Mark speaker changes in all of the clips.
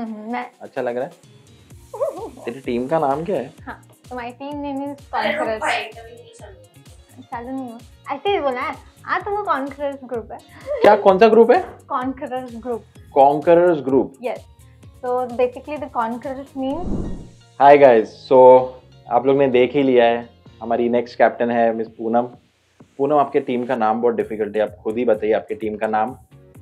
Speaker 1: हम्म, मैं
Speaker 2: अच्छा लग रहा है। तेरी टीम का नाम क्या है?
Speaker 1: हाँ तो my team name is conquerors चालू नहीं हो ऐसे ही बोला है हाँ तो वो कॉन्करर्स ग्रुप है।
Speaker 2: क्या कौन सा ग्रुप है?
Speaker 1: Conquerors
Speaker 2: group conquerors
Speaker 1: group yes basically the conquerors means
Speaker 2: hi guys so आप लोग ने देख ही लिया है हमारी नेक्स्ट कैप्टन है मिस पूनम पूनम आपके टीम का नाम बहुत डिफ़िकल्ट है आप खुद ही बताइए आपकी टीम का नाम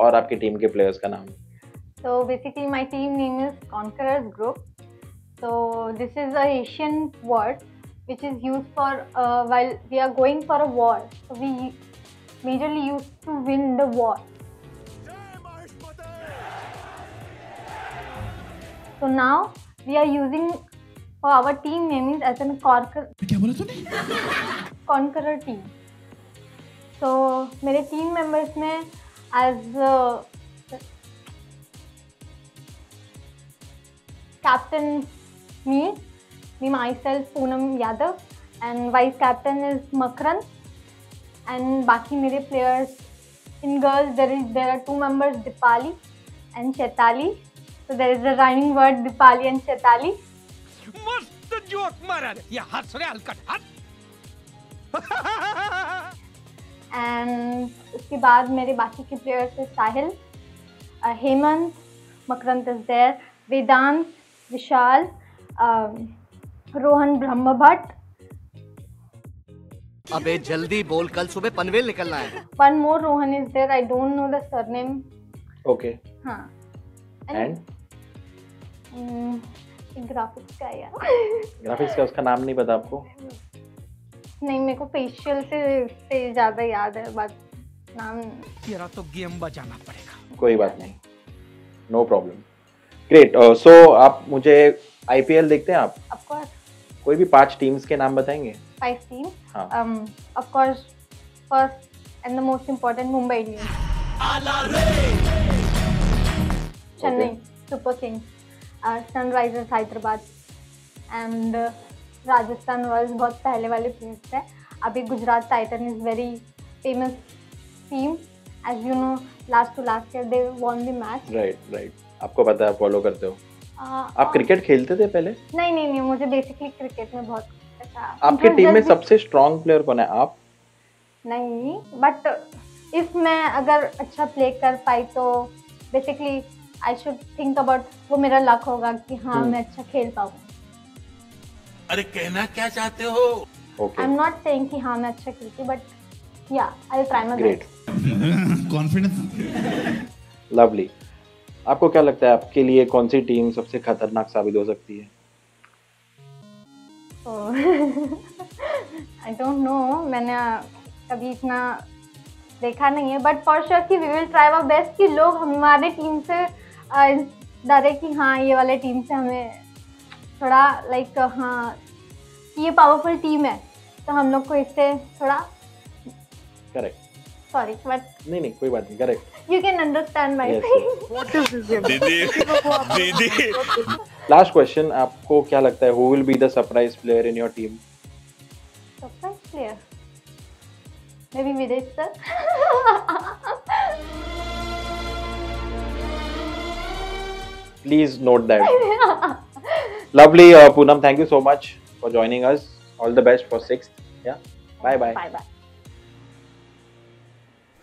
Speaker 2: और आपकी टीम के प्लेयर्स का नाम।
Speaker 1: so basically my team name is conquerors group so this is a asian word which is used for uh, while we are going for a war so we majorly used to win the war so now we are using for our team name is as an conquer
Speaker 3: क्या बोला तूने
Speaker 1: conqueror team so मेरे team members में as uh, captain me me myself Poonam Yadav and vice captain is Makran and बाकी मेरे players in girls there is there are two members Dipali and Shetali so there is a rhyming word Dipali and Shetali
Speaker 3: मस्त joke मारा ये हंस रे हलकट हंस
Speaker 1: and उसके बाद मेरे बाकी के प्लेयर्स है साहिल अ, हेमंत मकरंत इज़ देयर वेदांत विशाल रोहन ब्रह्म भट्ट
Speaker 4: अबे जल्दी बोल कल सुबह पनवेल निकलना है।
Speaker 1: One more Rohan is there I don't know the surname
Speaker 2: okay
Speaker 1: हाँ।
Speaker 2: एंड
Speaker 1: ग्राफिक्स का है यार।
Speaker 2: ग्राफिक्स का उसका नाम नहीं पता आपको?
Speaker 1: नहीं मेरे को फेशियल से से ज़्यादा याद है बट नाम
Speaker 3: तेरा तो गेम बजाना पड़ेगा।
Speaker 2: कोई बात नहीं। नो प्रॉब्लम ग्रेट सो आप मुझे आईपीएल देखते हैं आप?
Speaker 1: ऑफकोर्स
Speaker 2: कोई भी पाँच टीम्स के नाम बताएँगे?
Speaker 1: फाइव
Speaker 2: हाँ.
Speaker 1: Um, of course, first and the most important, Mumbai Indians. Chennai Super Kings, uh, Sunrisers Hyderabad, and uh, Rajasthan Royals बहुत पहले वाले प्लेयर्स है अभी Gujarat titan is very famous team as you know last to last year they won the match
Speaker 2: right right आपको पता है follow करते हो। आ, आप क्रिकेट खेलते थे पहले?
Speaker 1: नहीं नहीं नहीं मुझे बेसिकली क्रिकेट में बहुत ऐसा
Speaker 2: आपके टीम में सबसे स्ट्रॉन्ग प्लेयर कौन है? आप?
Speaker 1: नहीं बट इफ़ मैं अगर अच्छा प्ले कर पाई तो basically I should think about वो मेरा लक होगा कि हाँ
Speaker 2: हम्म।
Speaker 1: मैं अच्छा खेल पाऊँ।
Speaker 5: अरे कहना क्या चाहते हो?
Speaker 2: Okay
Speaker 1: I am not saying कि हाँ मैं अच्छा खेलती बट या I try my
Speaker 2: great
Speaker 1: best
Speaker 3: confidence
Speaker 2: lovely आपको क्या लगता है आपके लिए कौन सी टीम सबसे खतरनाक साबित हो सकती है?
Speaker 1: आई डोंट नो मैंने कभी इतना देखा नहीं है बट फॉर श्योर कि we will try our best कि लोग हमारे टीम से डरे कि हाँ ये वाले टीम से हमें थोड़ा लाइक हाँ कि ये पावरफुल टीम है तो हम लोग को इससे थोड़ा
Speaker 2: करेक्ट
Speaker 1: सॉरी बट
Speaker 2: नहीं नहीं कोई बात नहीं correct
Speaker 1: you can understand my
Speaker 5: दीदी दीदी.
Speaker 2: लास्ट क्वेश्चन आपको क्या लगता है who will be the surprise player in your team
Speaker 1: surprise player? Maybe Videj sir.
Speaker 2: Please note that lovely Poonam thank you so much for joining us. All the best for sixth. Yeah. Bye bye.
Speaker 1: Bye bye.